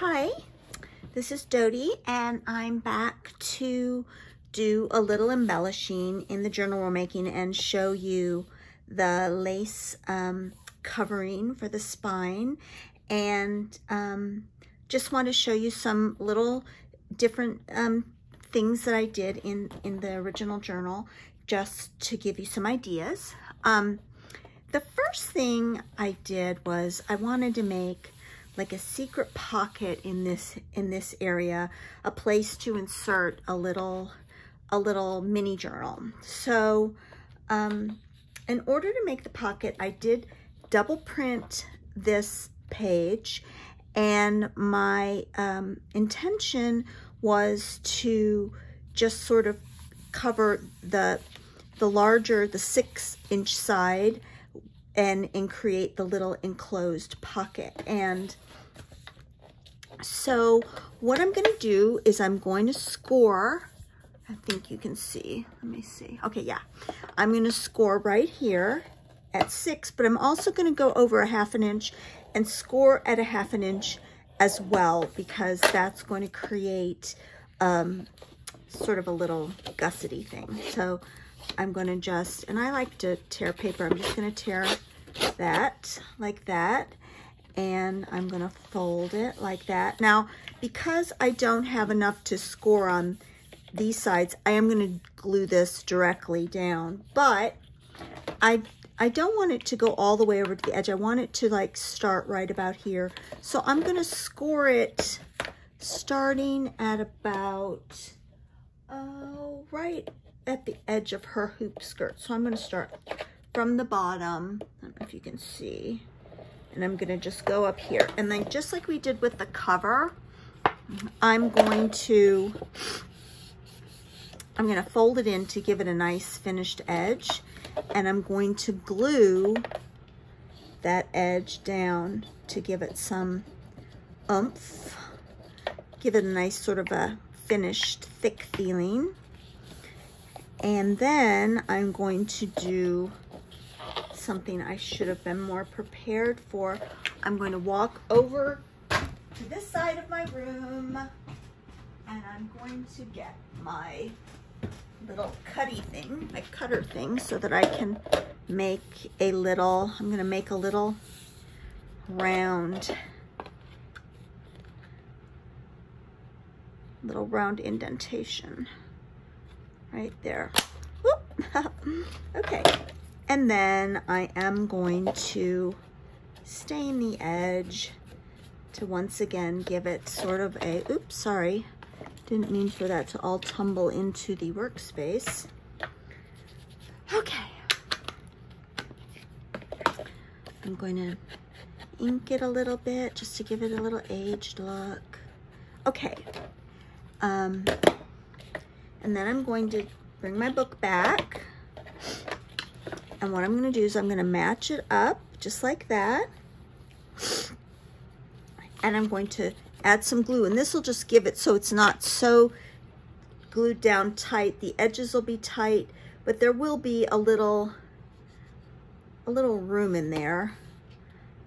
Hi, this is Dodie and I'm back to do a little embellishing in the journal we're making and show you the lace um, covering for the spine and um, just want to show you some little different um, things that I did in, in the original journal just to give you some ideas. Um, the first thing I did was I wanted to make like a secret pocket in this in this area, a place to insert a little a little mini journal. So um, in order to make the pocket, I did double print this page and my um, intention was to just sort of cover the the larger, the six inch side and, and create the little enclosed pocket. And so what I'm gonna do is I'm going to score, I think you can see, let me see. Okay, yeah. I'm gonna score right here at six, but I'm also gonna go over a half an inch and score at a half an inch as well, because that's going to create um, sort of a little gussety thing. So I'm going to just, and I like to tear paper. I'm just going to tear that like that. And I'm to fold it like that. Now, because I don't have enough to score on these sides, I am to glue this directly down. But I I don't want it to go all the way over to the edge. I want it to like start right about here. So I'm to score it starting at about, oh, right at the edge of her hoop skirt. So I'm to start from the bottom. I don't know if you can see. And I'm going to just go up here. And then just like we did with the cover, I'm going to, I'm going to fold it in to give it a nice finished edge. And I'm going to glue that edge down to give it some oomph. Give it a nice sort of a finished thick feeling. And then I'm going to do something I should have been more prepared for. I'm going to walk over to this side of my room and I'm going to get my little cutty thing, my cutter thing, so that I can make a little, I'm gonna make a little round, little round indentation right there. okay, and then I am going to stain the edge to once again give it sort of a, oops, sorry, didn't mean for that to all tumble into the workspace. Okay. I'm going to ink it a little bit just to give it a little aged look. Okay. Um, and then I'm going to bring my book back. And what I'm gonna do is I'm gonna match it up just like that. And I'm going to add some glue. And this will just give it so it's not so glued down tight. The edges will be tight, but there will be a little, a little room in there.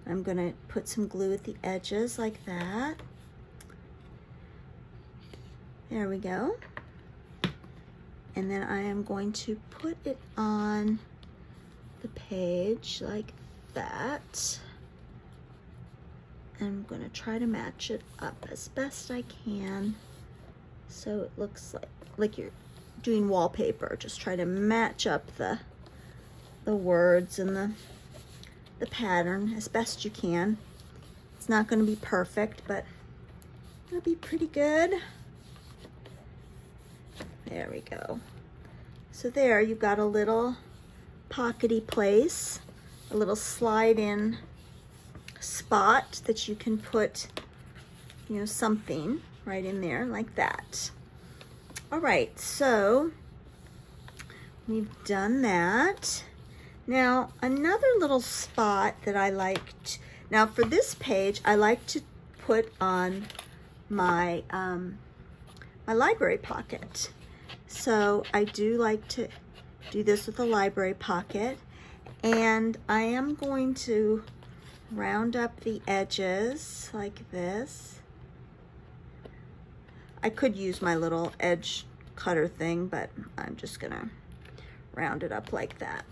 I'm gonna put some glue at the edges like that. There we go. And then I am going to put it on the page like that. And I'm gonna try to match it up as best I can. So it looks like, like you're doing wallpaper. Just try to match up the, the words and the, the pattern as best you can. It's not gonna be perfect, but it'll be pretty good. There we go. So there, you've got a little pockety place, a little slide in spot that you can put, you know, something right in there like that. All right, so we've done that. Now, another little spot that I liked, now for this page, I like to put on my, um, my library pocket. So I do like to do this with a library pocket. And I am going to round up the edges like this. I could use my little edge cutter thing, but I'm just gonna round it up like that.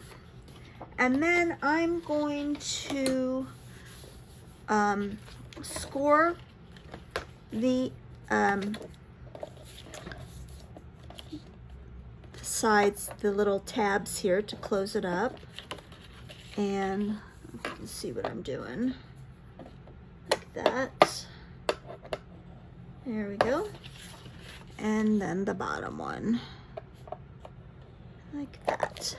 And then I'm going to um, score the um, sides, the little tabs here to close it up. And can see what I'm doing. Like that. There we go. And then the bottom one. Like that.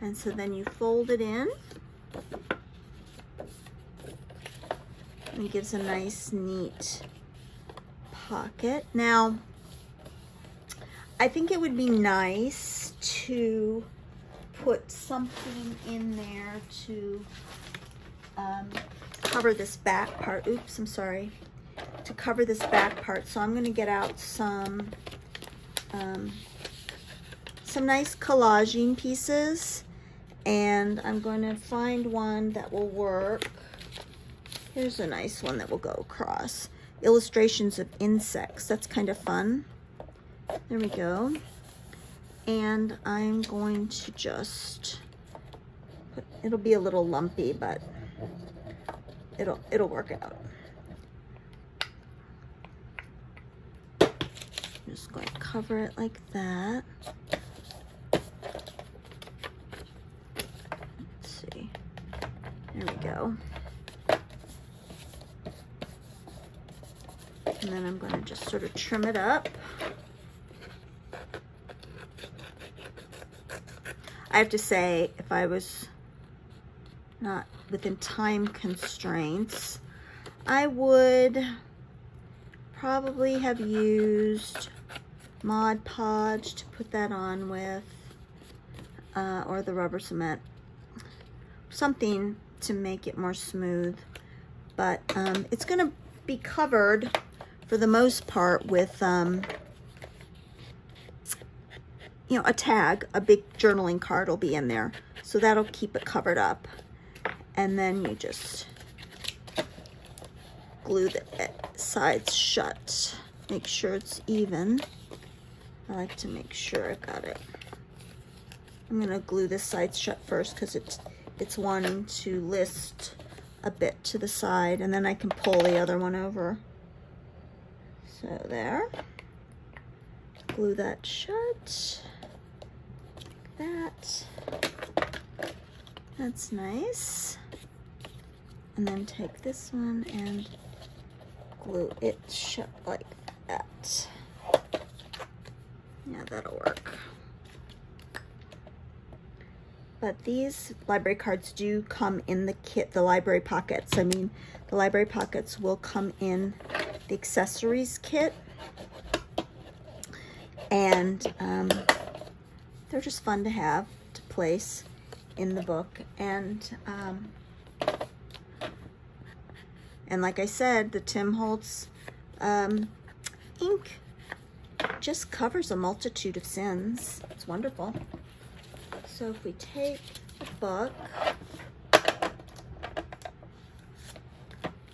And so then you fold it in. And it gives a nice, neat pocket. Now, I think it would be nice to put something in there to um, cover this back part. Oops, I'm sorry. To cover this back part. So I'm going to get out some um, some nice collaging pieces and I'm going to find one that will work. Here's a nice one that will go across. Illustrations of insects. That's kind of fun. There we go. And I'm going to just, put, it'll be a little lumpy, but it'll, it'll work out. I'm just going to cover it like that. Let's see. There we go. And then I'm going to just sort of trim it up. I have to say, if I was not within time constraints, I would probably have used Mod Podge to put that on with, uh, or the rubber cement. Something to make it more smooth. But um, it's going to be covered for the most part with um, you know, a tag, a big journaling card will be in there. So that'll keep it covered up. And then you just glue the sides shut. Make sure it's even. I like to make sure I got it. I'm gonna glue this side shut first because it's, it's wanting to list a bit to the side and then I can pull the other one over. So there. Glue that shut that. That's nice. And then take this one and glue it shut like that. Yeah, that'll work. But these library cards do come in the kit, the library pockets. I mean, the library pockets will come in the accessories kit. And um, they're just fun to have to place in the book. And, um, and like I said, the Tim Holtz um, ink just covers a multitude of sins. It's wonderful. So if we take the book,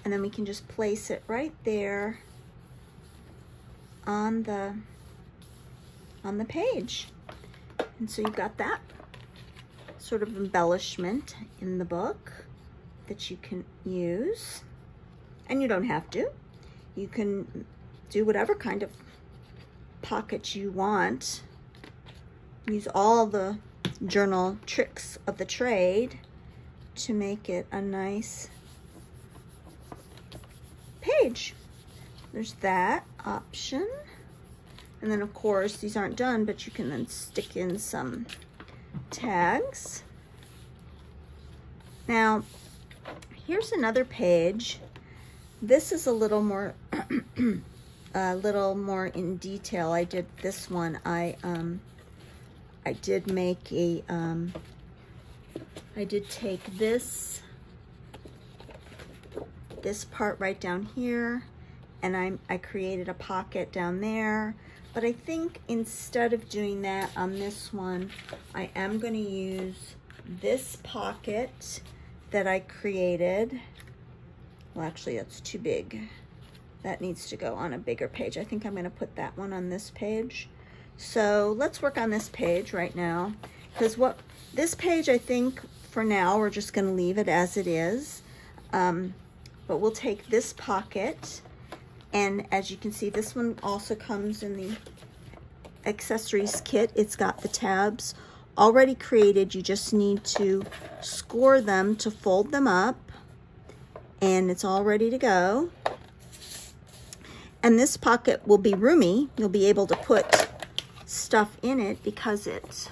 and then we can just place it right there on the on the page. And so you've got that sort of embellishment in the book that you can use. And you don't have to. You can do whatever kind of pocket you want. Use all the journal tricks of the trade to make it a nice page. There's that option. And then of course, these aren't done, but you can then stick in some tags. Now, here's another page. This is a little more, a little more in detail. I did this one. I, um, I did make a, um, I did take this, this part right down here, and I, I created a pocket down there. But I think instead of doing that on this one, I am going to use this pocket that I created. Well, actually, that's too big. that needs to go on a bigger page. I think I'm gonna put that one on this page. So let's work on this page right now. Because what this page, I think for now, we're just gonna leave it as it is. Um, but we'll take this pocket and as you can see, this one also comes in the accessories kit. It's got the tabs already created. You just need to score them to fold them up and it's all ready to go. And this pocket will be roomy. You'll be able to put stuff in it because it's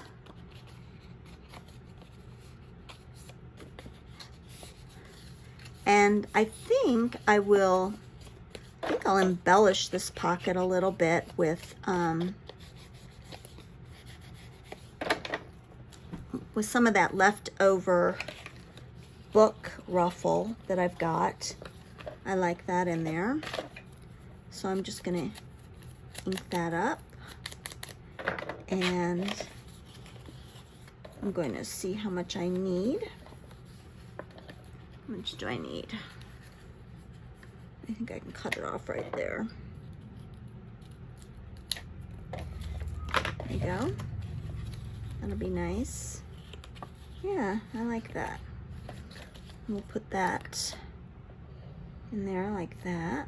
and I think I will I think I'll embellish this pocket a little bit with um, with some of that leftover book ruffle that I've got. I like that in there. So I'm just gonna ink that up and I'm going to see how much I need. How much do I need? I think I can cut it off right there. There you go. That'll be nice. Yeah, I like that. We'll put that in there like that.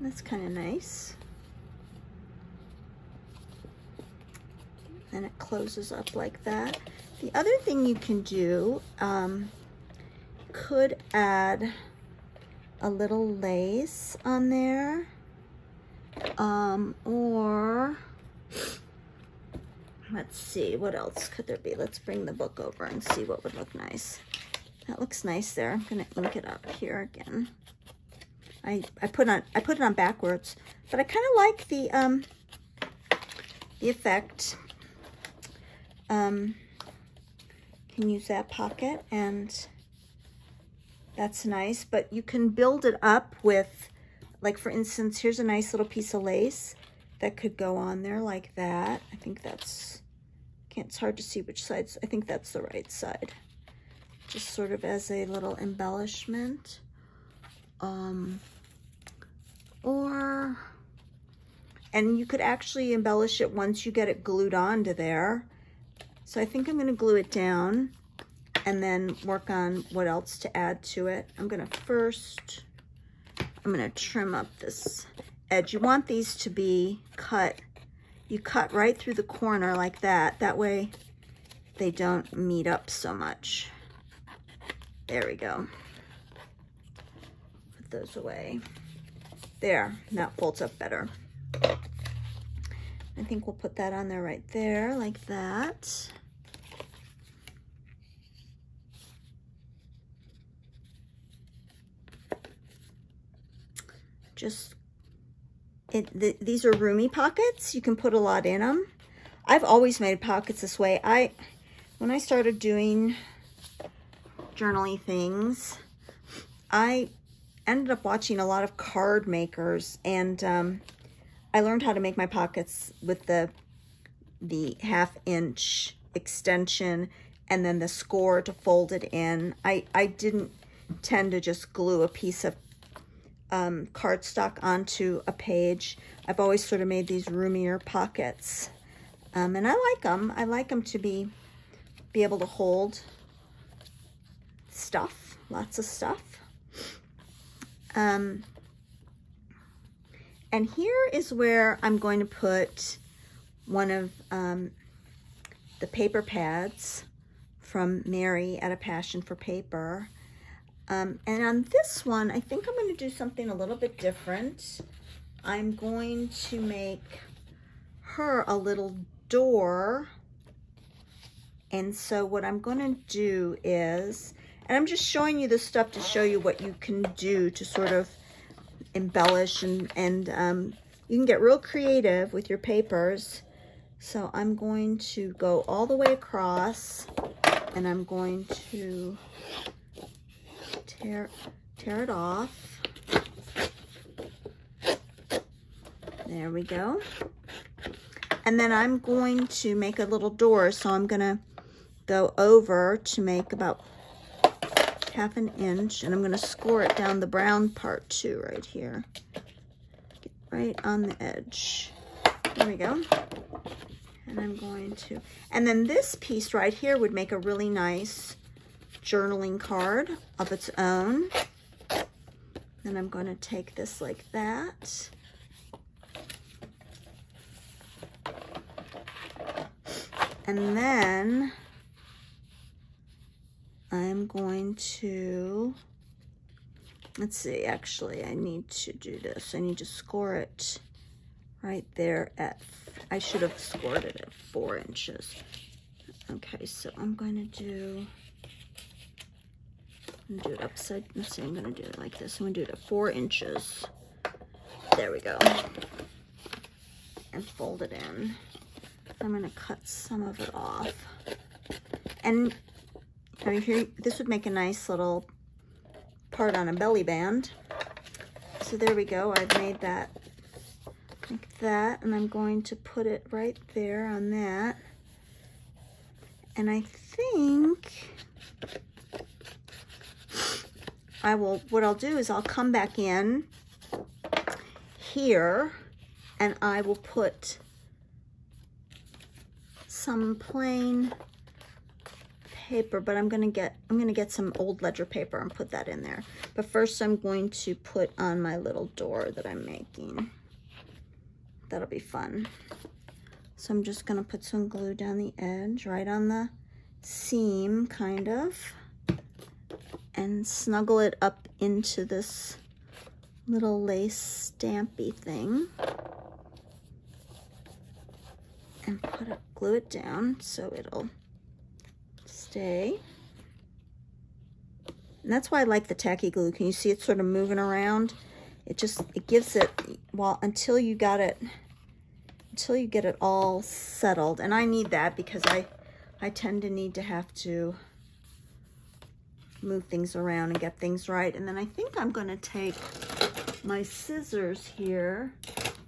That's kind of nice. And it closes up like that. The other thing you can do, um, could add a little lace on there. Um, or let's see, what else could there be? Let's bring the book over and see what would look nice. That looks nice there. I'm gonna ink it up here again. I, I put on I put it on backwards, but I kind of like the um the effect. Um, can use that pocket and that's nice, but you can build it up with like for instance, here's a nice little piece of lace that could go on there like that. I think that's, can't, it's hard to see which sides. I think that's the right side. Just sort of as a little embellishment. Um, or, and you could actually embellish it once you get it glued onto there. So I think I'm going to glue it down and then work on what else to add to it. I'm going to first I'm going to trim up this edge. You want these to be cut. You cut right through the corner like that. That way they don't meet up so much. There we go. Put those away. There, that folds up better. I think we'll put that on there right there, like that. just it, these are roomy pockets. You can put a lot in them. I've always made pockets this way. I, when I started doing journaling things, I ended up watching a lot of card makers and um, I learned how to make my pockets with the the half inch extension and then the score to fold it in. I, I didn't tend to just glue a piece of um, cardstock onto a page. I've always sort of made these roomier pockets. Um, and I like them. I like them to be, be able to hold stuff, lots of stuff. Um, and here is where I'm going to put one of um, the paper pads from Mary at A Passion for Paper. Um, and on this one, I think I'm going to do something a little bit different. I'm going to make her a little door. And so what I'm going to do is, and I'm just showing you this stuff to show you what you can do to sort of embellish and, and um, you can get real creative with your papers. So I'm going to go all the way across and I'm going to tear, tear it off. There we go. And then I'm going to make a little door. So I'm going to go over to make about half an inch and I'm going to score it down the brown part too right here. Right on the edge. There we go. And I'm going to, and then this piece right here would make a really nice journaling card of its own. Then I'm going to take this like that. And then I'm going to, let's see, actually I need to do this. I need to score it right there at, I should have scored it at four inches. Okay, so I'm going to do, I'm do it upside, let's see, I'm going to do it like this. I'm going to do it at four inches. There we go. And fold it in. I'm going to cut some of it off. And right here, this would make a nice little part on a belly band. So there we go. I've made that like that. And I'm going to put it right there on that. And I think I will, what I'll do is I'll come back in here and I will put some plain paper, but I'm gonna get I'm gonna get some old ledger paper and put that in there. But first I'm going to put on my little door that I'm making. That'll be fun. So I'm just gonna put some glue down the edge, right on the seam, kind of, and snuggle it up into this little lace stampy thing. And put it, glue it down so it'll stay. And that's why I like the tacky glue. Can you see it sort of moving around? It just, it gives it, well, until you got it, until you get it all settled. And I need that because I, I tend to need to have to move things around and get things right. And then I think I'm going to take my scissors here,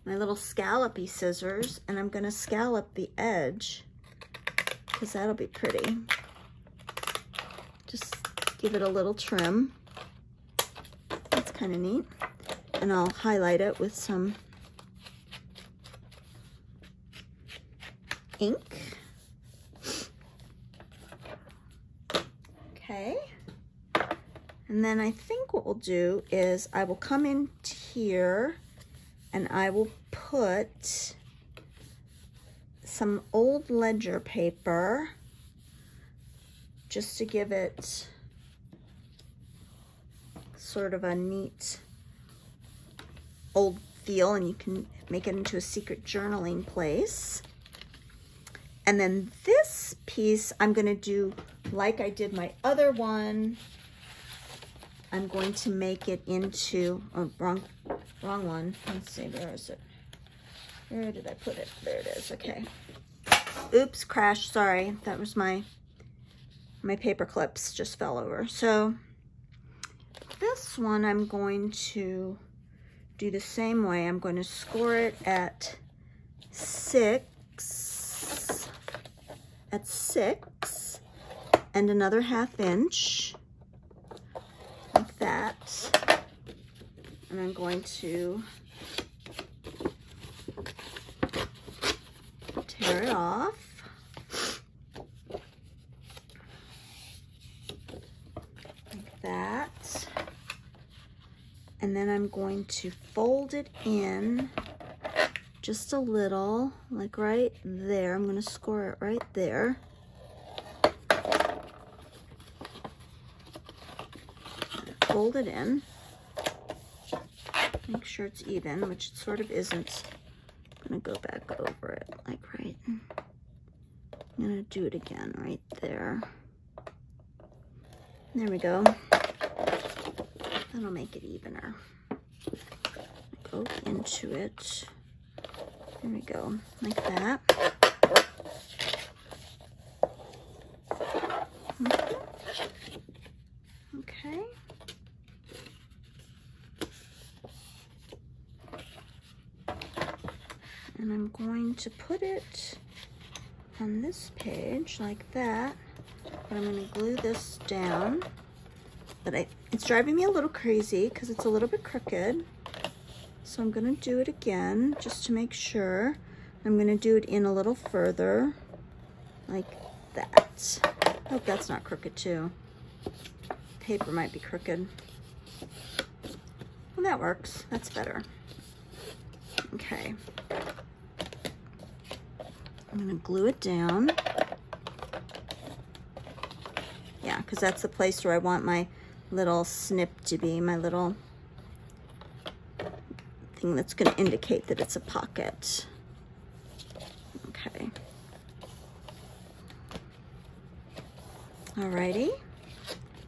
my little scallopy scissors, and I'm going to scallop the edge because that'll be pretty. Just give it a little trim. That's kind of neat. And I'll highlight it with some ink. Okay. And then I think what we'll do is I will come in here and I will put some old ledger paper just to give it sort of a neat old feel and you can make it into a secret journaling place. And then this piece I'm gonna do like I did my other one. I'm going to make it into, oh, wrong, wrong one. Let's see, where is it? Where did I put it? There it is, okay. Oops, crash, sorry. That was my my paper clips just fell over. So this one I'm going to do the same way. I'm going to score it at six, at six, and another half inch, like that. And I'm going to tear it off. That. And then I'm going to fold it in just a little, like right there. I'm gonna score it right there. Fold it in. Make sure it's even, which it sort of isn't. I'm gonna go back over it, like right. I'm gonna do it again right there. There we go. That'll make it evener. Go into it. There we go, like that. Okay. And I'm going to put it on this page like that. But I'm gonna glue this down. But I, it's driving me a little crazy because it's a little bit crooked. So I'm gonna do it again just to make sure. I'm gonna do it in a little further like that. Hope that's not crooked too. Paper might be crooked. Well, that works. That's better. Okay. I'm gonna glue it down. Yeah, because that's the place where I want my little snip to be, my little thing that's gonna indicate that it's a pocket. Okay. Alrighty.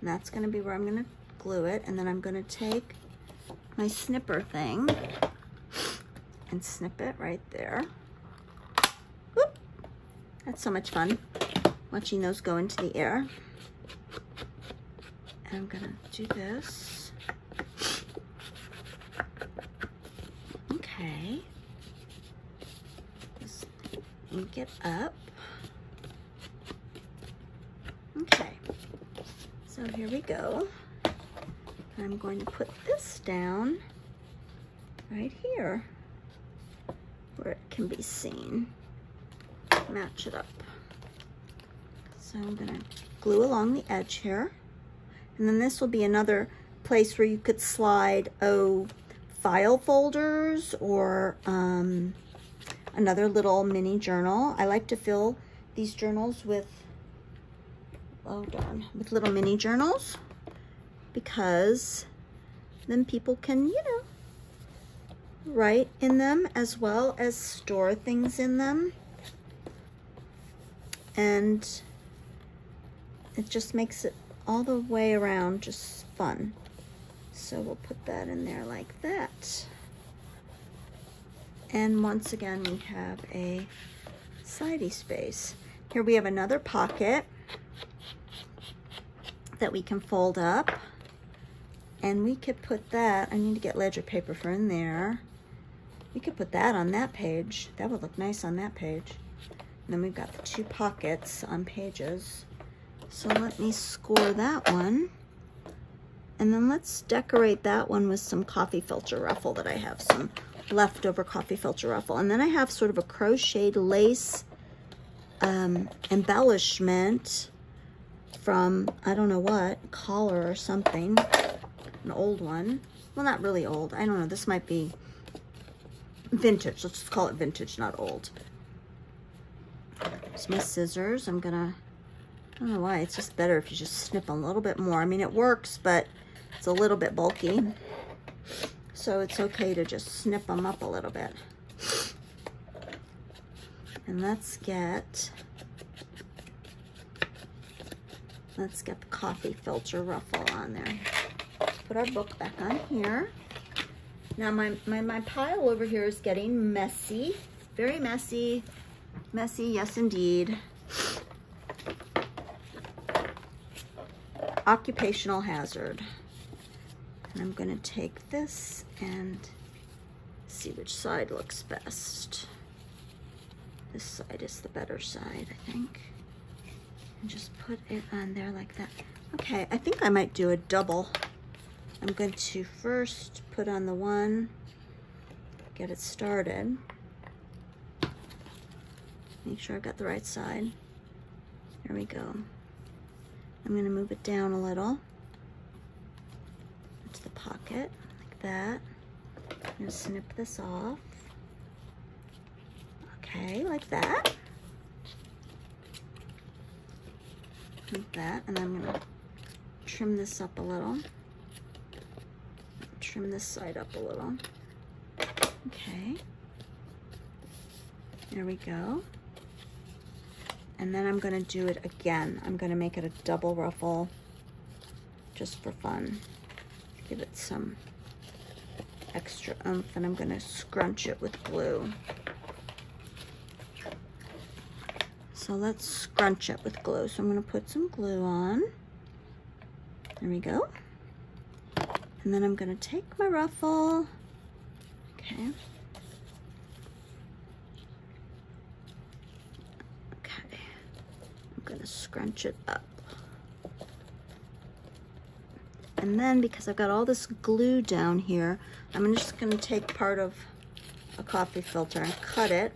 And that's gonna be where I'm gonna glue it. And then I'm gonna take my snipper thing and snip it right there. Whoop. That's so much fun, watching those go into the air. I'm gonna do this. Okay. Just ink it up. Okay, so here we go. I'm going to put this down right here where it can be seen. Match it up. So I'm gonna glue along the edge here. And then this will be another place where you could slide, oh, file folders or um, another little mini journal. I like to fill these journals with, oh darn, with little mini journals because then people can, you know, write in them as well as store things in them. And it just makes it all the way around just fun. So we'll put that in there like that. And once again, we have a sidey space. Here we have another pocket that we can fold up. And we could put that, I need to get ledger paper for in there. We could put that on that page. That would look nice on that page. And then we've got the two pockets on pages. So let me score that one. And then let's decorate that one with some coffee filter ruffle that I have, some leftover coffee filter ruffle. And then I have sort of a crocheted lace um, embellishment from, I don't know what, collar or something, an old one. Well, not really old. I don't know. This might be vintage. Let's just call it vintage, not old. Here's my scissors. I'm gonna, I don't know why, it's just better if you just snip a little bit more. I mean, it works, but it's a little bit bulky. So it's okay to just snip them up a little bit. And let's get, let's get the coffee filter ruffle on there. Put our book back on here. Now my, my, my pile over here is getting messy, very messy, messy, yes indeed. Occupational hazard. And I'm gonna take this and see which side looks best. This side is the better side, I think. And just put it on there like that. Okay, I think I might do a double. I'm going to first put on the one, get it started. Make sure I've got the right side. There we go. I'm going to move it down a little into the pocket like that. I'm to snip this off. Okay, like that. Like that, and I'm to trim this up a little trim this side up a little. Okay. There we go. And then I'm to do it again. I'm to make it a double ruffle just for fun. Give it some extra oomph and I'm to scrunch it with glue. So let's scrunch it with glue. So I'm to put some glue on. There we go. And then I'm gonna take my ruffle, okay. gonna scrunch it up. And then because I've got all this glue down here, I'm just gonna take part of a coffee filter and cut it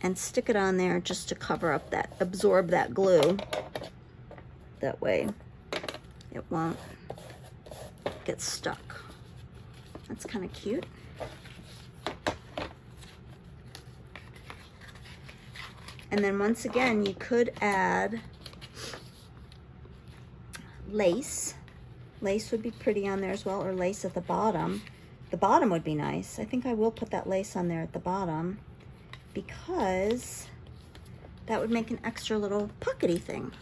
and stick it on there just to cover up that, absorb that glue. That way it won't get stuck. That's kind of cute. And then once again, you could add lace. Lace would be pretty on there as well, or lace at the bottom. The bottom would be nice. I think I will put that lace on there at the bottom because that would make an extra little pockety thing.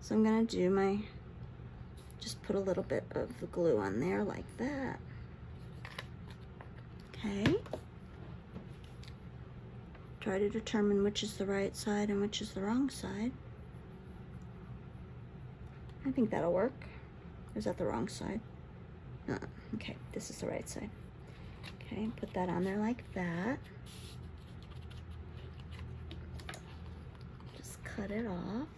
So I'm gonna do my, just put a little bit of glue on there like that. Okay. Try to determine which is the right side and which is the wrong side. I think that'll work. Or is that the wrong side? Uh, okay, this is the right side. Okay, put that on there like that. Just cut it off.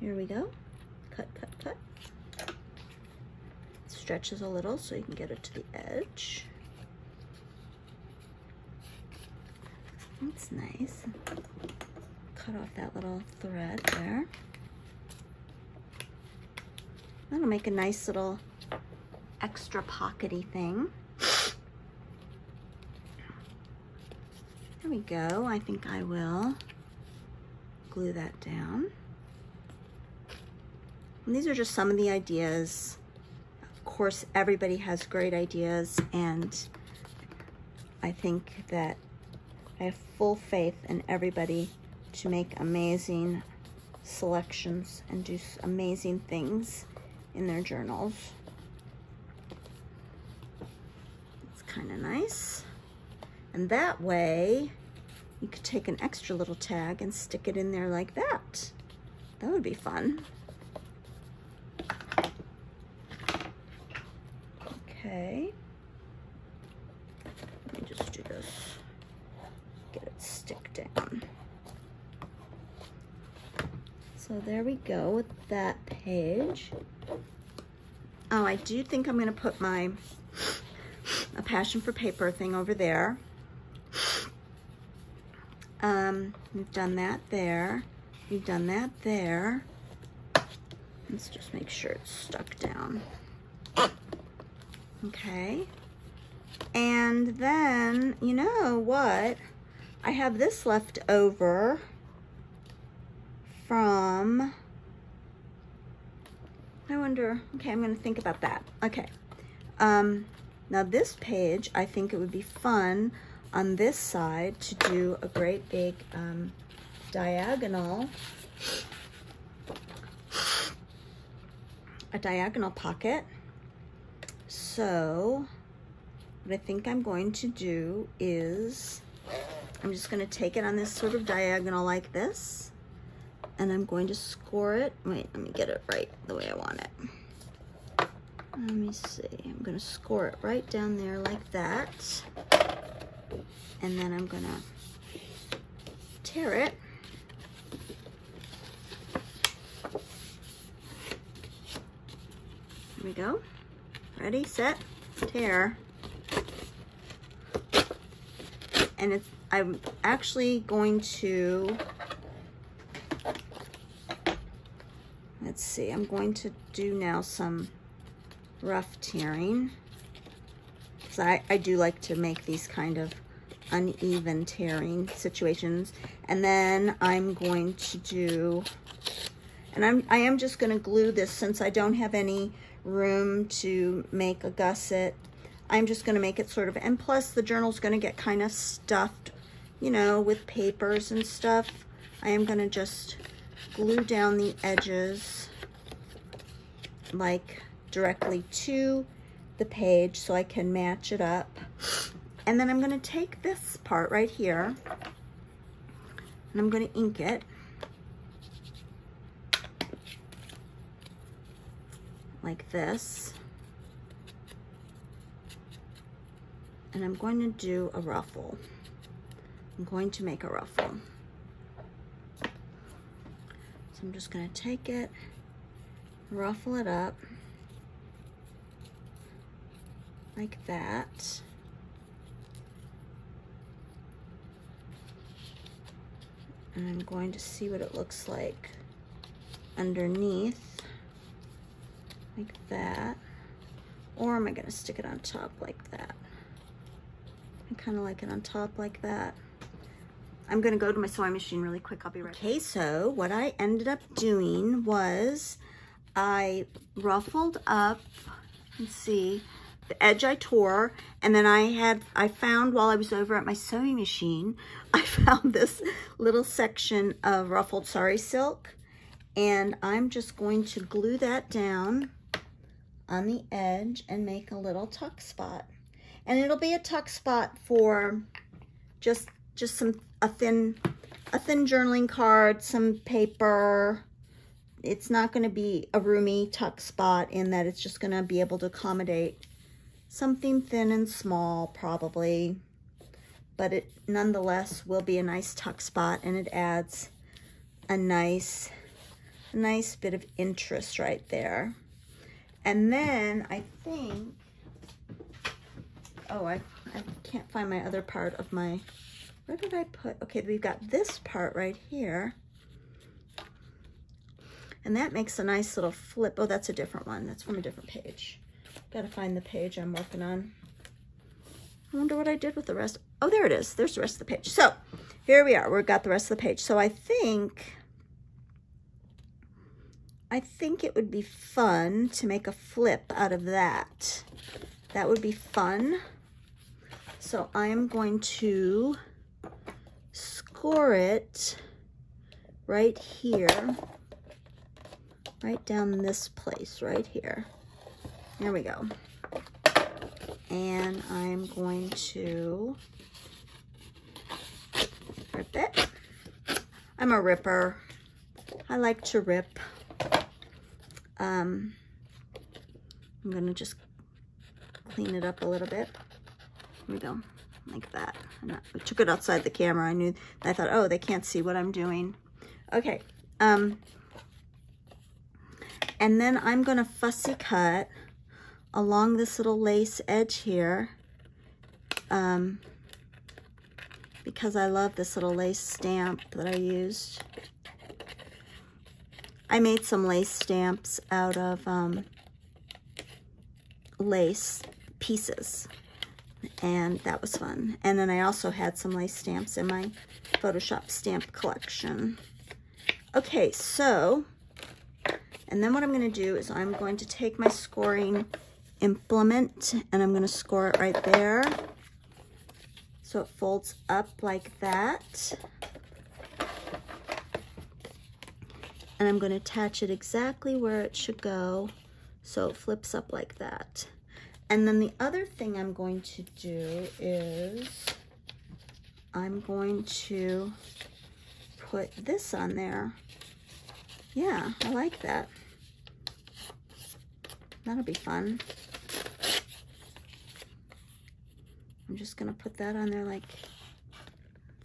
Here we go. Cut, cut, cut. stretches a little so you can get it to the edge. That's nice. Cut off that little thread there. That'll make a nice little extra pockety thing. There we go. I think I will glue that down. And these are just some of the ideas. Of course, everybody has great ideas and I think that I have full faith in everybody to make amazing selections and do amazing things in their journals. It's kind of nice. And that way, you could take an extra little tag and stick it in there like that. That would be fun. Okay. Let me just do this stick down. So there we go with that page. Oh, I do think I'm gonna put my a passion for paper thing over there. Um, we've done that there. We've done that there. Let's just make sure it's stuck down. Okay. And then, you know what? I have this left over from, I wonder, okay, I'm gonna think about that. Okay, um, now this page, I think it would be fun on this side to do a great big um, diagonal, a diagonal pocket. So what I think I'm going to do is I'm just gonna take it on this sort of diagonal like this, and I'm going to score it. Wait, let me get it right the way I want it. Let me see, I'm gonna score it right down there like that. And then I'm gonna tear it. Here we go. Ready, set, tear. And it's I'm actually going to, let's see, I'm going to do now some rough tearing. So I, I do like to make these kind of uneven tearing situations. And then I'm going to do, and I'm, I am just gonna glue this since I don't have any room to make a gusset. I'm just gonna make it sort of, and plus the journal's gonna get kind of stuffed you know, with papers and stuff, I am gonna just glue down the edges like directly to the page so I can match it up. And then I'm gonna take this part right here and I'm gonna ink it. Like this. And I'm going to do a ruffle. I'm going to make a ruffle. I'm just gonna take it, ruffle it up like that. And I'm going to see what it looks like underneath, like that. Or am I gonna stick it on top like that? I kind of like it on top like that. I'm gonna go to my sewing machine really quick. I'll be right Okay, so what I ended up doing was I ruffled up, let's see, the edge I tore, and then I had, I found while I was over at my sewing machine, I found this little section of ruffled sari silk, and I'm just going to glue that down on the edge and make a little tuck spot. And it'll be a tuck spot for just just some a thin a thin journaling card, some paper. It's not going to be a roomy tuck spot in that it's just going to be able to accommodate something thin and small probably. But it nonetheless will be a nice tuck spot and it adds a nice, a nice bit of interest right there. And then I think, oh, I, I can't find my other part of my where did I put, okay, we've got this part right here. And that makes a nice little flip. Oh, that's a different one. That's from a different page. Got to find the page I'm working on. I wonder what I did with the rest. Oh, there it is. There's the rest of the page. So here we are. We've got the rest of the page. So I think, I think it would be fun to make a flip out of that. That would be fun. So I'm going to score it right here, right down this place right here. There we go. And I'm going to rip it. I'm a ripper. I like to rip. Um, I'm going to just clean it up a little bit. Here we go like that. I took it outside the camera. I knew, I thought, oh, they can't see what I'm doing. Okay. Um, and then I'm going to fussy cut along this little lace edge here um, because I love this little lace stamp that I used. I made some lace stamps out of um, lace pieces and that was fun. And then I also had some lace stamps in my Photoshop stamp collection. Okay, so, and then what I'm going to do is I'm going to take my scoring implement and I'm going to score it right there. So it folds up like that. And I'm going to attach it exactly where it should go so it flips up like that. And then the other thing I'm going to do is I'm going to put this on there. Yeah, I like that. That'll be fun. I'm just gonna put that on there like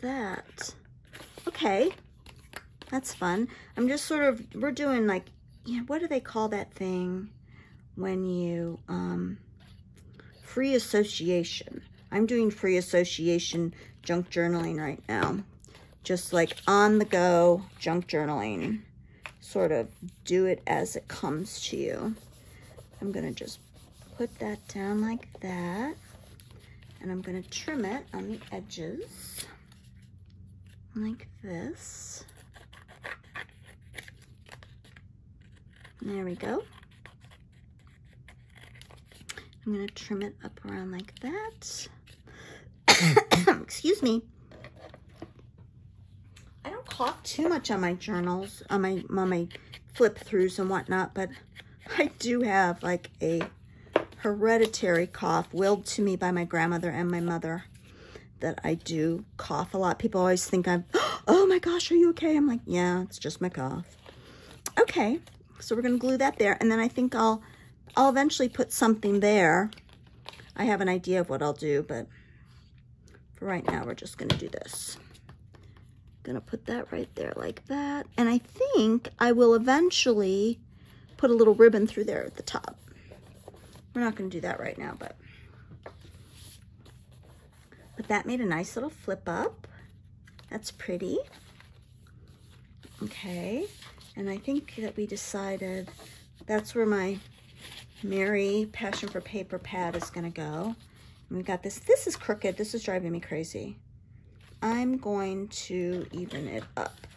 that. Okay, that's fun. I'm just sort of, we're doing like, yeah, what do they call that thing when you, um, free association. I'm doing free association junk journaling right now. Just like on the go junk journaling. Sort of do it as it comes to you. I'm going to just put that down like that. And I'm going to trim it on the edges like this. There we go. I'm going to trim it up around like that. Excuse me. I don't cough too much on my journals, on my, on my flip throughs and whatnot, but I do have like a hereditary cough willed to me by my grandmother and my mother that I do cough a lot. People always think I'm, oh my gosh, are you okay? I'm like, yeah, it's just my cough. Okay, so we're gonna glue that there. And then I think I'll I'll eventually put something there. I have an idea of what I'll do, but for right now, we're just going to do this. gonna put that right there like that. And I think I will eventually put a little ribbon through there at the top. We're not gonna do that right now, but but that made a nice little flip up. That's pretty. Okay, and I think that we decided that's where my Mary Passion for Paper pad is gonna go. And we got this, this is crooked, this is driving me crazy. I'm going to even it up,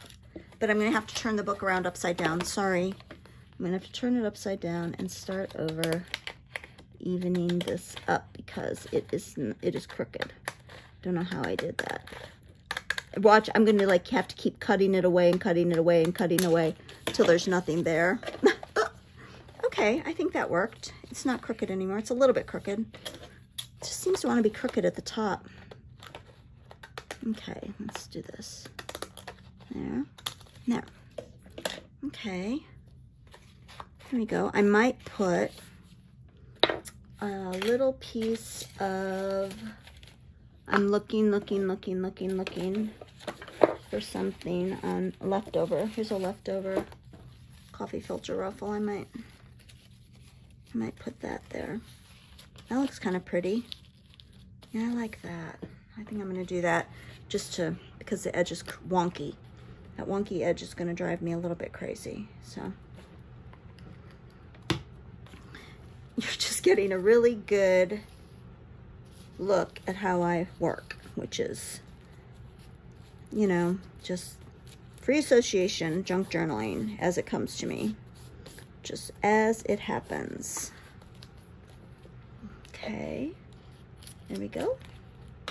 but I'm gonna have to turn the book around upside down, sorry. I'm gonna have to turn it upside down and start over evening this up because it is, it is crooked. Don't know how I did that. Watch, I'm going to like have to keep cutting it away and cutting it away and cutting away till there's nothing there. okay, I think that worked. It's not crooked anymore. It's a little bit crooked. It just seems to want to be crooked at the top. Okay, let's do this. There. There. Okay. Here we go. I might put a little piece of I'm looking, looking, looking, looking, looking for something on leftover. Here's a leftover coffee filter ruffle. I might, I might put that there. That looks kind of pretty. Yeah, I like that. I think I'm going to do that just to, because the edge is wonky. That wonky edge is going to drive me a little bit crazy. So, you're just getting a really good look at how I work, which is, you know, just free association, junk journaling as it comes to me, just as it happens. Okay, there we go.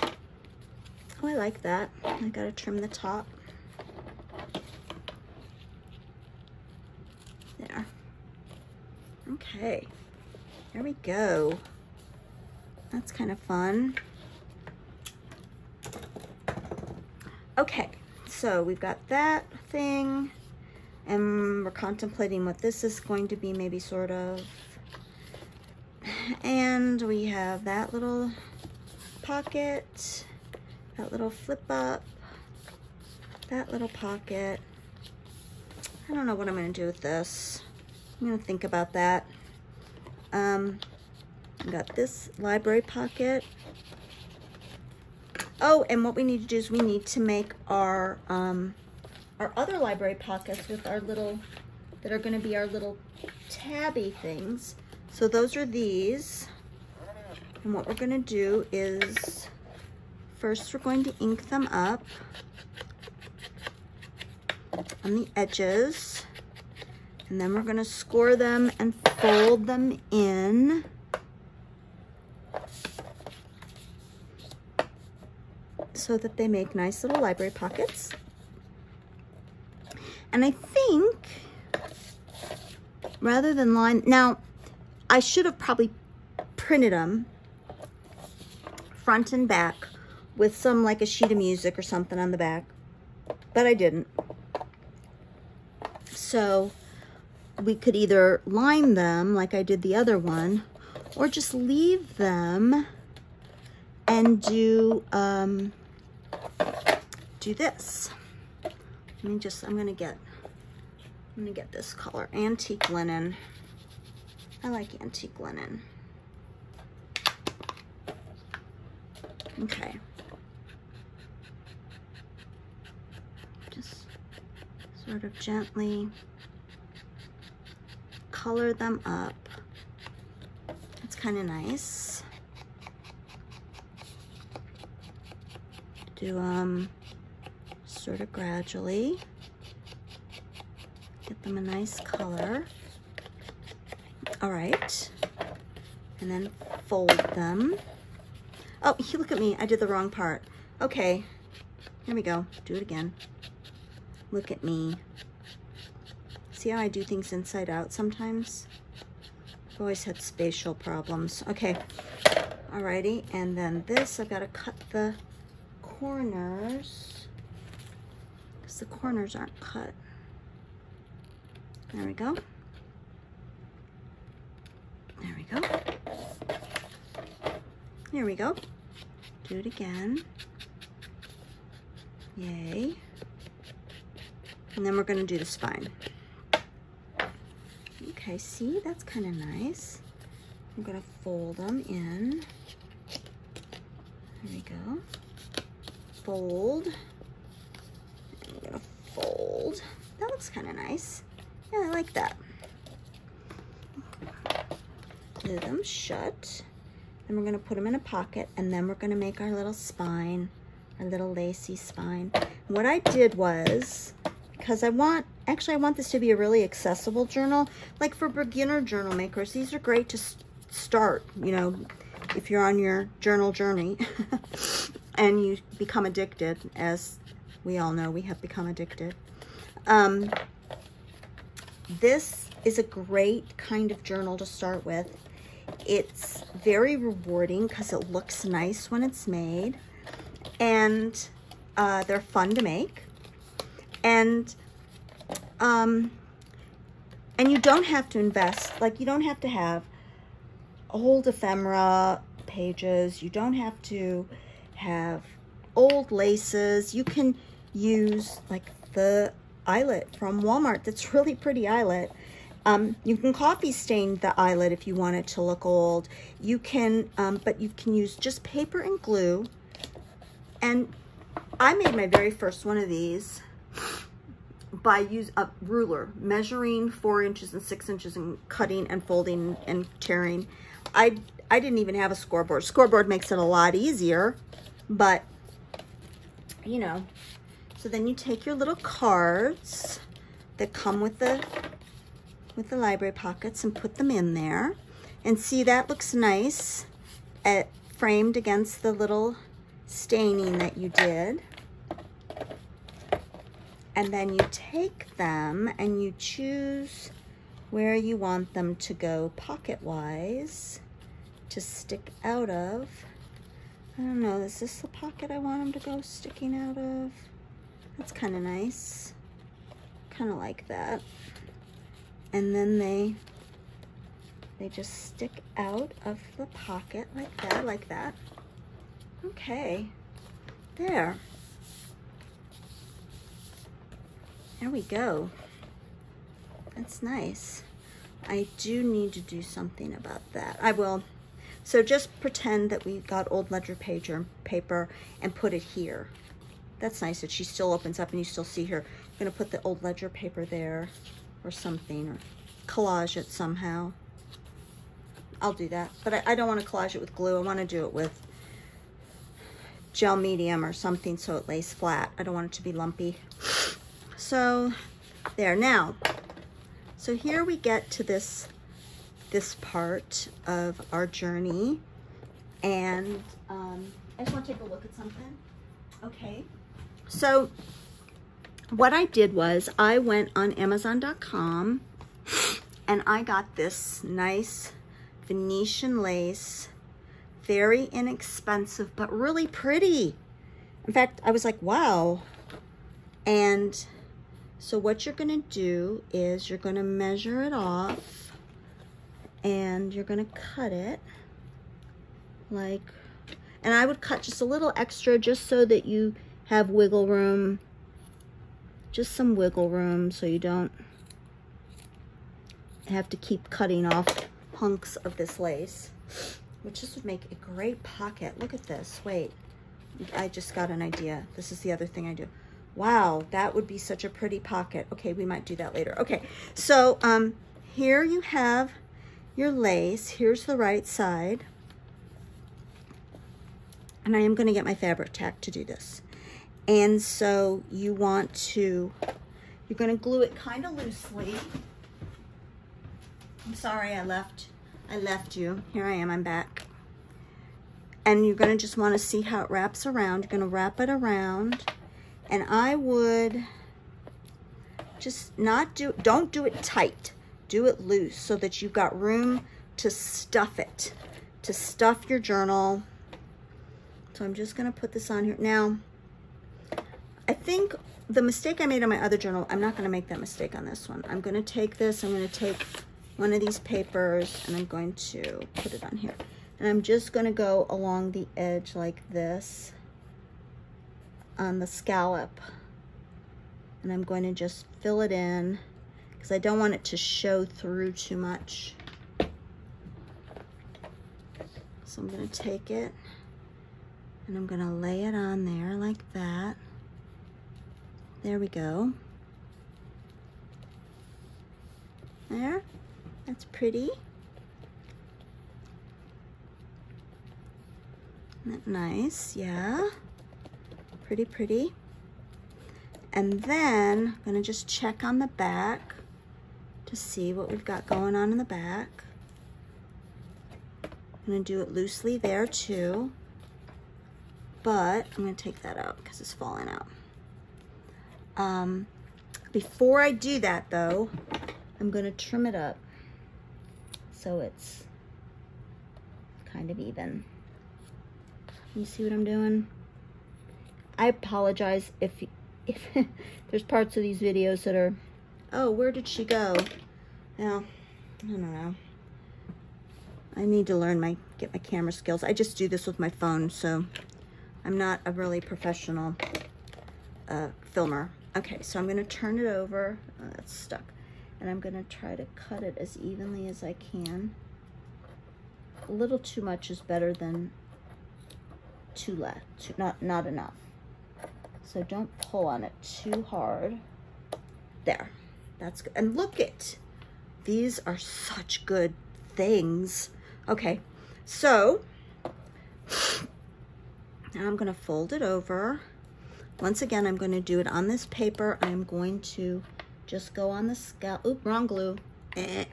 Oh, I like that. I gotta trim the top. There. Okay, there we go. That's kind of fun. Okay, so we've got that thing and we're contemplating what this is going to be maybe sort of. And we have that little pocket, that little flip up, that little pocket. I don't know what I'm gonna do with this. I'm gonna think about that. Um, got this library pocket. Oh, and what we need to do is we need to make our um, our other library pockets with our little, that are gonna be our little tabby things. So those are these. And what we're gonna do is, first we're going to ink them up on the edges. And then we're gonna score them and fold them in. so that they make nice little library pockets. And I think rather than line, now I should have probably printed them front and back with some like a sheet of music or something on the back, but I didn't. So we could either line them like I did the other one or just leave them and do um, do this. Let me just, I'm gonna get, I'm gonna get this color, antique linen. I like antique linen. Okay. Just sort of gently color them up. It's kind of nice. Do um sort of gradually. Get them a nice color. All right. And then fold them. Oh, look at me. I did the wrong part. Okay. Here we go. Do it again. Look at me. See how I do things inside out sometimes? I've always had spatial problems. Okay. Alrighty. And then this, I've got to cut the corners the corners aren't cut. There we go. There we go. Here we go. Do it again. Yay. And then we're gonna do the spine. Okay, see, that's kind of nice. I'm gonna fold them in. There we go. Fold. Fold. That looks kind of nice. Yeah, I like that. Glue them shut. Then we're gonna put them in a pocket and then we're gonna make our little spine, our little lacy spine. What I did was, because I want, actually I want this to be a really accessible journal, like for beginner journal makers, these are great to start, you know, if you're on your journal journey and you become addicted, as we all know we have become addicted. Um, this is a great kind of journal to start with. It's very rewarding because it looks nice when it's made and uh, they're fun to make. And um, and you don't have to invest, like you don't have to have old ephemera pages. You don't have to have old laces. You can use like the eyelet from Walmart. That's really pretty eyelet. Um, you can coffee stain the eyelet if you want it to look old. You can, um, but you can use just paper and glue. And I made my very first one of these by use a ruler, measuring four inches and six inches and cutting and folding and tearing. I, I didn't even have a scoreboard. Scoreboard makes it a lot easier, but you know, so then you take your little cards that come with the with the library pockets and put them in there. And see, that looks nice at, framed against the little staining that you did. And then you take them and you choose where you want them to go pocket-wise to stick out of. I don't know, is this the pocket I want them to go sticking out of? That's kind of nice. Kind of like that. And then they, they just stick out of the pocket like that, like that. Okay, there. There we go. That's nice. I do need to do something about that. I will. So just pretend that we got old ledger paper and put it here. That's nice that she still opens up and you still see her. I'm gonna put the old ledger paper there or something or collage it somehow. I'll do that. But I, I don't want to collage it with glue. I want to do it with gel medium or something so it lays flat. I don't want it to be lumpy. So there. Now, so here we get to this, this part of our journey. And um, I just want to take a look at something. Okay. So what I did was I went on Amazon.com and I got this nice Venetian lace, very inexpensive, but really pretty. In fact, I was like, wow. And so what you're gonna do is you're gonna measure it off and you're gonna cut it like, and I would cut just a little extra just so that you have wiggle room, just some wiggle room so you don't have to keep cutting off hunks of this lace, which this would make a great pocket. Look at this, wait, I just got an idea. This is the other thing I do. Wow, that would be such a pretty pocket. Okay, we might do that later. Okay, so um, here you have your lace. Here's the right side. And I am gonna get my Fabri-Tac to do this. And so you want to, you're gonna glue it kind of loosely. I'm sorry I left, I left you. Here I am, I'm back. And you're gonna just wanna see how it wraps around. You're gonna wrap it around. And I would just not do, don't do it tight. Do it loose so that you've got room to stuff it, to stuff your journal. So I'm just gonna put this on here. Now, I think the mistake I made on my other journal, I'm not gonna make that mistake on this one. I'm gonna take this, I'm gonna take one of these papers and I'm going to put it on here. And I'm just gonna go along the edge like this on the scallop And I'm going to just fill it in because I don't want it to show through too much. So I'm going to take it and I'm going to lay it on there like that. There we go. There. That's pretty. Isn't that nice? Yeah. Pretty, pretty. And then I'm gonna just check on the back to see what we've got going on in the back. I'm gonna do it loosely there too, but I'm gonna take that out because it's falling out. Um, before I do that though, I'm gonna trim it up so it's kind of even. You see what I'm doing? I apologize if if there's parts of these videos that are, oh, where did she go? Now, I don't know. I need to learn my, get my camera skills. I just do this with my phone, so I'm not a really professional uh, filmer. Okay, so I'm gonna turn it over. Oh, that's stuck. And I'm gonna try to cut it as evenly as I can. A little too much is better than too less, too, not, not enough. So don't pull on it too hard. There, that's good. And look it, these are such good things. Okay, so now I'm gonna fold it over. Once again, I'm gonna do it on this paper. I'm going to just go on the scalp. Oop, wrong glue. Eh.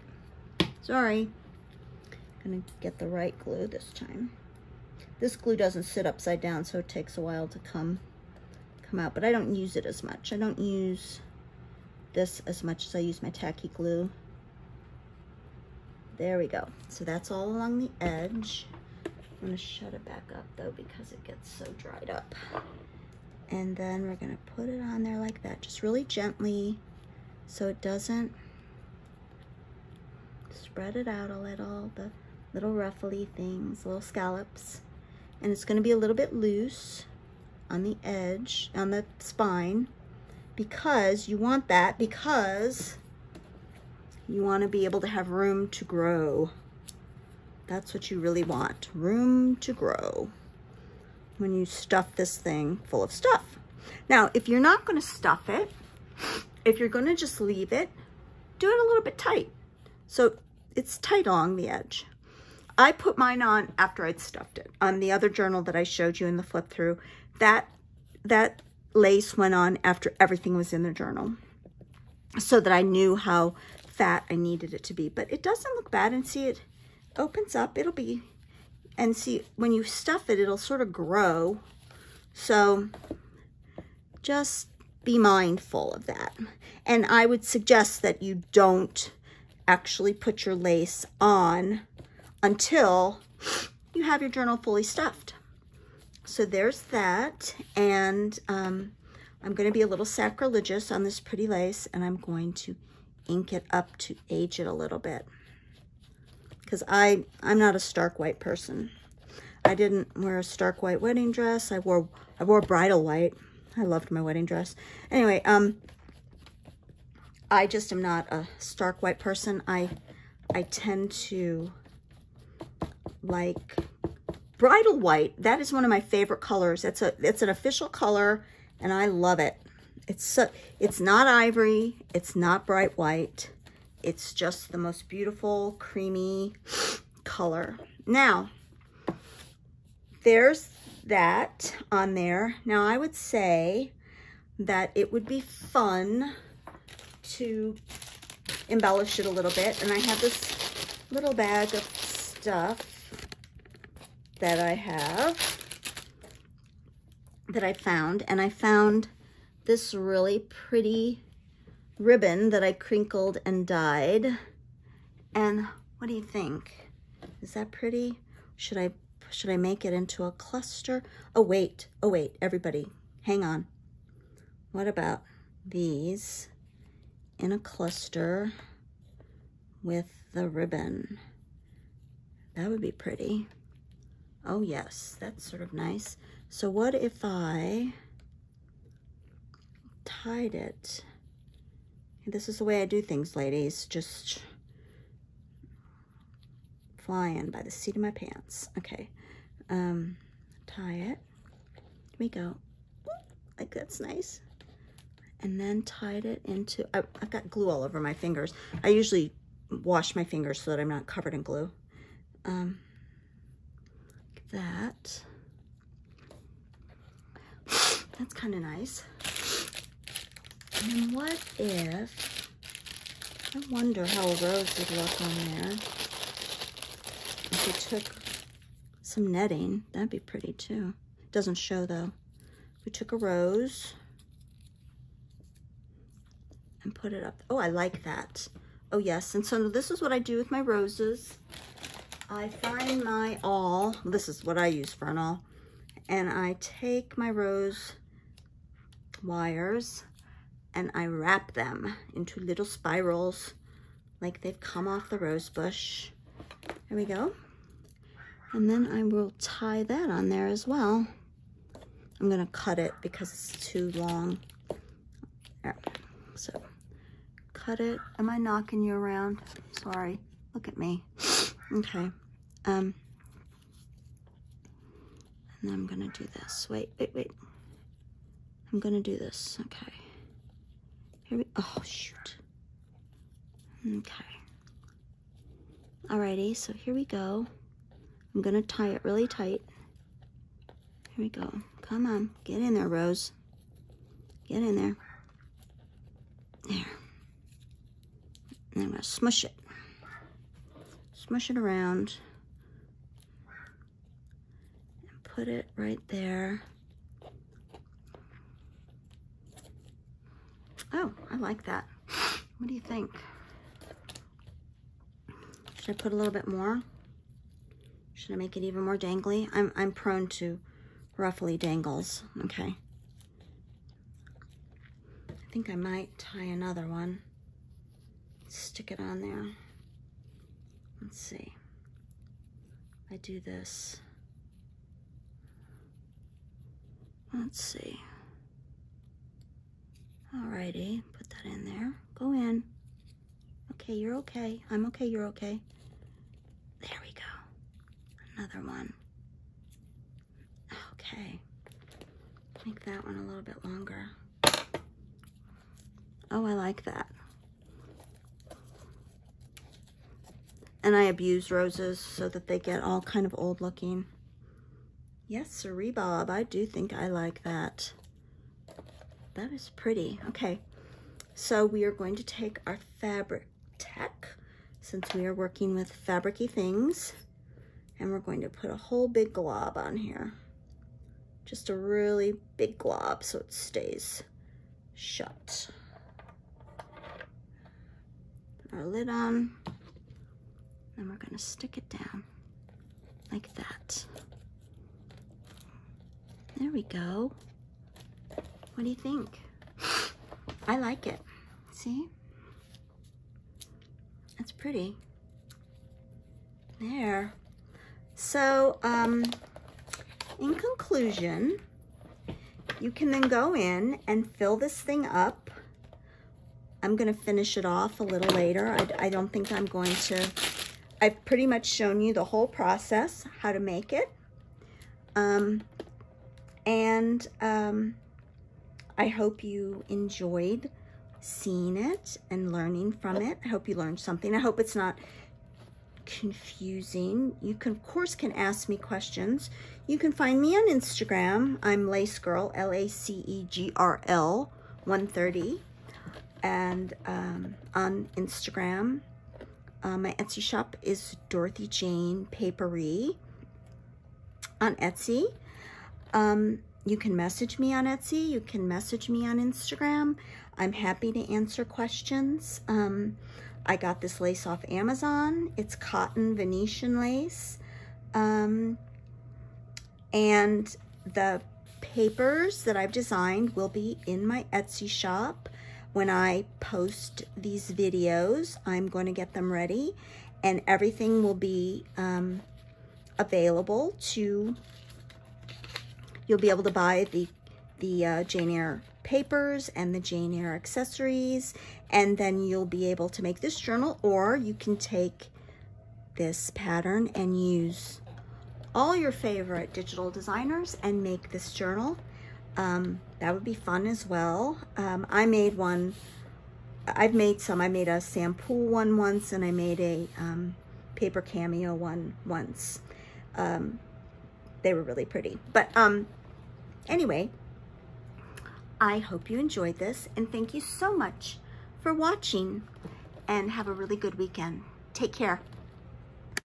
Sorry. Gonna get the right glue this time. This glue doesn't sit upside down, so it takes a while to come, come out, but I don't use it as much. I don't use this as much as I use my tacky glue. There we go. So that's all along the edge. I'm gonna shut it back up though because it gets so dried up. And then we're gonna put it on there like that, just really gently so it doesn't spread it out a little, the little ruffly things, little scallops and it's going to be a little bit loose on the edge, on the spine, because you want that because you want to be able to have room to grow. That's what you really want, room to grow when you stuff this thing full of stuff. Now, if you're not going to stuff it, if you're going to just leave it, do it a little bit tight. So it's tight along the edge. I put mine on after I'd stuffed it. On the other journal that I showed you in the flip through, that, that lace went on after everything was in the journal so that I knew how fat I needed it to be. But it doesn't look bad and see it opens up. It'll be, and see when you stuff it, it'll sort of grow. So just be mindful of that. And I would suggest that you don't actually put your lace on until you have your journal fully stuffed. So there's that. And um, I'm going to be a little sacrilegious on this pretty lace and I'm going to ink it up to age it a little bit. Because I, I'm not a stark white person. I didn't wear a stark white wedding dress. I wore I wore bridal white. I loved my wedding dress. Anyway, um, I just am not a stark white person. I I tend to like bridal white. That is one of my favorite colors. It's a it's an official color and I love it. It's so, it's not ivory, it's not bright white. It's just the most beautiful creamy color. Now, there's that on there. Now I would say that it would be fun to embellish it a little bit. And I have this little bag of stuff that I have that I found. And I found this really pretty ribbon that I crinkled and dyed. And what do you think? Is that pretty? Should I should I make it into a cluster? Oh, wait. Oh, wait. Everybody, hang on. What about these in a cluster with the ribbon? That would be pretty. Oh yes, that's sort of nice. So what if I tied it. This is the way I do things, ladies. Just flying by the seat of my pants. Okay. Um, tie it. Here we go. Like that's nice. And then tied it into, I, I've got glue all over my fingers. I usually wash my fingers so that I'm not covered in glue. Um, that. That's kind of nice. And what if, I wonder how a rose would look on there. If we took some netting, that'd be pretty too. Doesn't show though. We took a rose and put it up. Oh, I like that. Oh yes, and so this is what I do with my roses. I find my awl, this is what I use for an awl, and I take my rose wires and I wrap them into little spirals like they've come off the rose bush. There we go. And then I will tie that on there as well. I'm gonna cut it because it's too long. There. So cut it. Am I knocking you around? Sorry. Look at me. Okay. Um, and then I'm gonna do this. Wait, wait, wait. I'm gonna do this. Okay. Here we, oh shoot. Okay. Alrighty, so here we go. I'm gonna tie it really tight. Here we go. Come on, get in there, Rose. Get in there. There. And I'm gonna smush it. Smush it around. And put it right there. Oh, I like that. What do you think? Should I put a little bit more? Should I make it even more dangly? I'm, I'm prone to ruffly dangles. Okay. I think I might tie another one. Stick it on there. Let's see. I do this. Let's see. Alrighty, put that in there. Go in. Okay, you're okay. I'm okay, you're okay. There we go. Another one. Okay. Make that one a little bit longer. Oh, I like that. And I abuse roses so that they get all kind of old looking. Yes, siree, Bob. I do think I like that. That is pretty. Okay, so we are going to take our fabric tech, since we are working with fabricy things, and we're going to put a whole big glob on here. Just a really big glob so it stays shut. Put our lid on, and we're gonna stick it down like that. There we go. What do you think? I like it. See? That's pretty. There. So, um, in conclusion, you can then go in and fill this thing up. I'm going to finish it off a little later. I, I don't think I'm going to... I've pretty much shown you the whole process, how to make it. Um, and um, I hope you enjoyed seeing it and learning from it. I hope you learned something. I hope it's not confusing. You can, of course, can ask me questions. You can find me on Instagram. I'm Lace Girl, L-A-C-E-G-R-L 130. And um, on Instagram, uh, my Etsy shop is Dorothy Jane Paperie on Etsy. Um, you can message me on Etsy. You can message me on Instagram. I'm happy to answer questions. Um, I got this lace off Amazon. It's cotton Venetian lace. Um, and the papers that I've designed will be in my Etsy shop. When I post these videos, I'm going to get them ready and everything will be um, available to You'll be able to buy the, the uh, Jane Eyre papers and the Jane Eyre accessories. And then you'll be able to make this journal or you can take this pattern and use all your favorite digital designers and make this journal. Um, that would be fun as well. Um, I made one, I've made some. I made a Sam Poole one once and I made a um, paper cameo one once. Um, they were really pretty. But um, anyway, I hope you enjoyed this and thank you so much for watching and have a really good weekend. Take care.